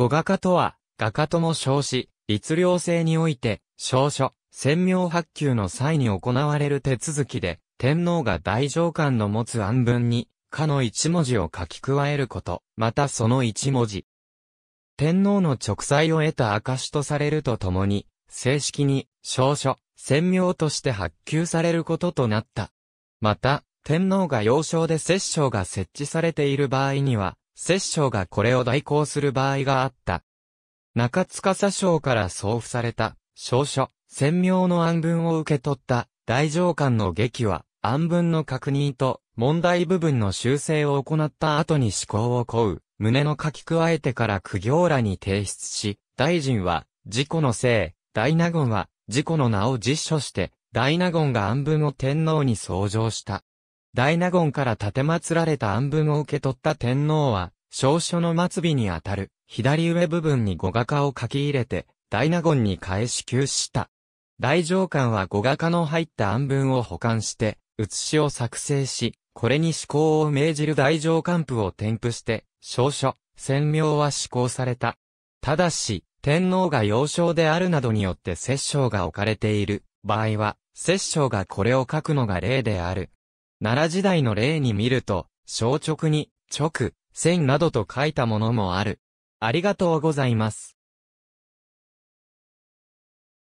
語画家とは、画家とも称し、律令制において、証書、専名発給の際に行われる手続きで、天皇が大上官の持つ案文に、かの一文字を書き加えること、またその一文字。天皇の直裁を得た証とされるとともに、正式に、証書、専名として発給されることとなった。また、天皇が要衝で摂政が設置されている場合には、摂政がこれを代行する場合があった。中司省から送付された、証書、専名の案文を受け取った大上官の劇は、案文の確認と問題部分の修正を行った後に思考を請う、旨の書き加えてから苦行らに提出し、大臣は、自己のせい、大納言は、自己の名を実書して、大納言が案文を天皇に奏上した。大納言から立て祀られた案文を受け取った天皇は、証書の末尾にあたる、左上部分に語画家を書き入れて、大納言に返し休止した。大上官は語画家の入った案文を保管して、写しを作成し、これに施行を命じる大上官府を添付して、証書、宣明は施行された。ただし、天皇が要衝であるなどによって摂政が置かれている場合は、摂政がこれを書くのが例である。奈良時代の例に見ると、小直に、直、線などと書いたものもある。ありがとうございます。